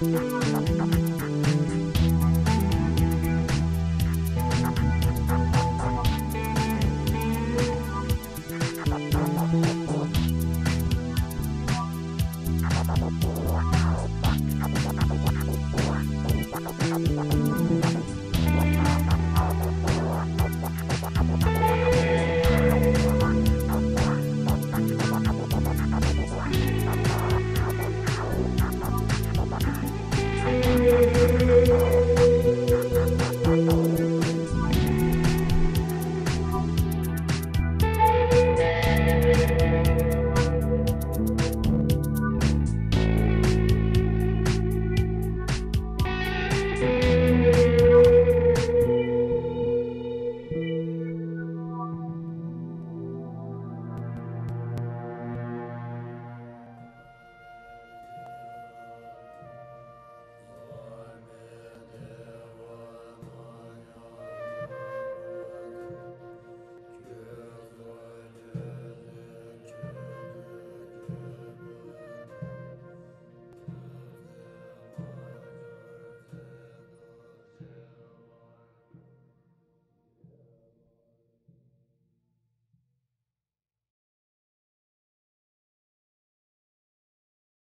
Thank